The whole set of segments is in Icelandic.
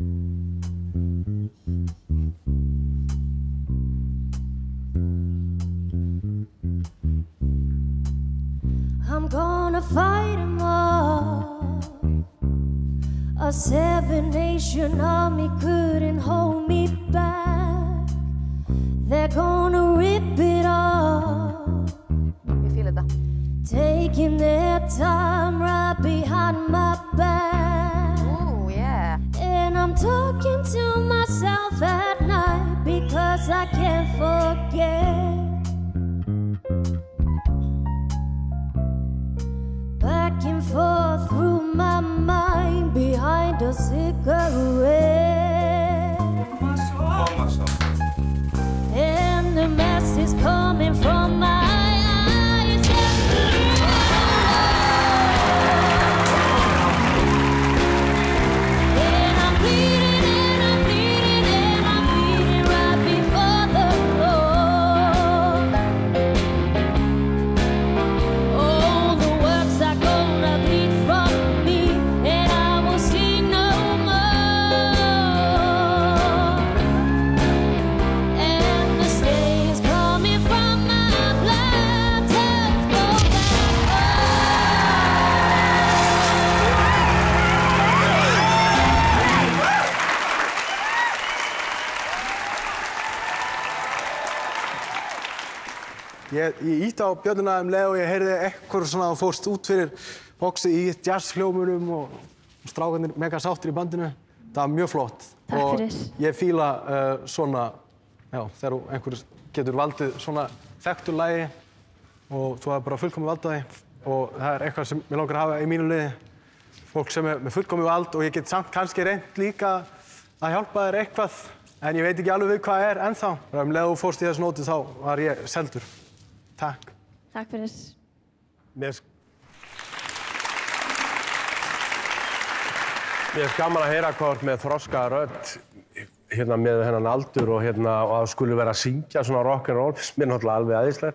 I'm gonna fight them all. A seven nation army couldn't hold me back. They're gonna rip it off. Ég fíla þetta. Taking their time right behind my back. To myself at night because I can't forget. Back and forth through my mind behind a cigarette. Ég, ég ítti á björnuna um leið og ég heyrði eitthvað svona að fórst út fyrir bóksi í jazzhljómunum og, og strákarnir mega sáttir í bandinu. Það var mjög flott. Takk og fyrir. ég fíla uh, svona, já, þegar einhver getur valdið svona þekktur lagi og þú hefur bara fullkomið vald á því og það er eitthvað sem ég langar að hafa í mínu liði. Fólk sem er með fullkomið vald og ég get samt kannski reynd líka að hjálpa þér eitthvað en ég veit ekki alveg við hvað er ennþá. Um leið og fórst í þessu nóti þá var ég seldur. Takk. Takk fyrir. Mér finnst gaman að heyra ert með þroska rödd hérna með hennan aldur og hérna og að þú skulle vera að syngja svona rock'n'roll finnst mér náttúrulega alveg aðeinslega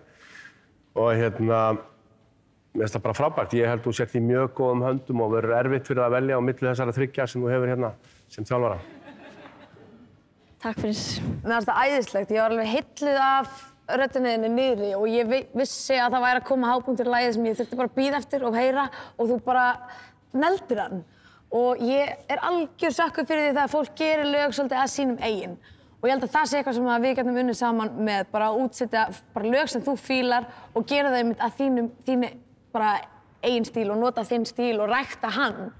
og hérna mér finnst það bara frábært. Ég held þú sért í mjög góðum höndum og verður erfitt fyrir að velja á milli þessara þryggja sem þú hefur hérna sem þjálfara. Takk fyrir. Mér finnst það æðislegt. Ég var alveg heilluð af röddinniðinni niðri og ég vi- vissi að það væri að koma hápunktur í lagið sem ég þurfti bara að býða eftir og heyra og þú bara neldir hann. Og ég er algjör sökkur fyrir því það að fólk gerir lög svolítið að sínum eigin. Og ég held að það sé eitthvað sem við getum unnið saman með bara að útsetja bara lög sem þú fílar og gera það einmitt að þínum, þínu bara eigin stíl og nota þinn stíl og rækta hann.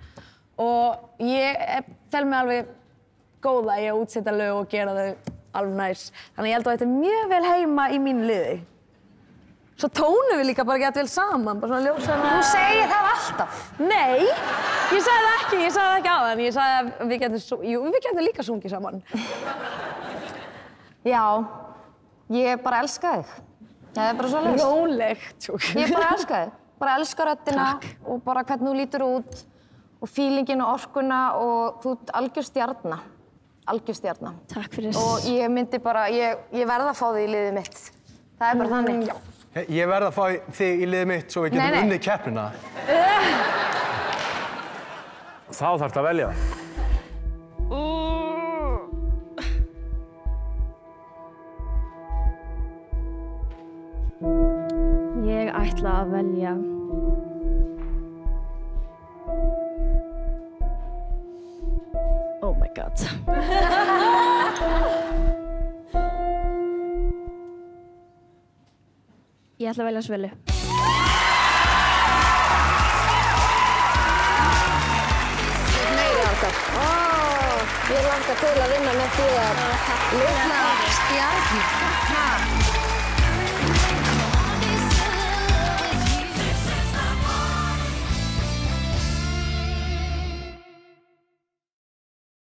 Og ég tel mig alveg góða í að útsetja lög og gera þau alveg næs. Þannig ég held að þetta er mjög vel heima í mínu liði. Svo tónum við líka bara gett vel saman, bara svona ljósana... Þú segir það alltaf. Nei, ég sagði það ekki, ég sagði það ekki á þann. Ég sagði að við getum, jú, við getum líka sungið saman. Já, ég bara elska þig. Það er bara svo leist. Rólegt. Ég bara elska þig. Bara elska röddina og bara hvernig þú lítur út og fílingin og orkuna og þú ert algjör stjarna. Algjör stjarna. Takk fyrir. Og ég myndi bara, ég, ég verð að fá þig í liðið mitt. Það er bara þannig. Já. Ég verð að fá þig í liðið mitt svo við getum nei. unnið keppnina. Þá þarfst að velja. Ég ætla að velja God Ég ætla að velja Svölu. Ég langar til að vinna með því að litla stjarn.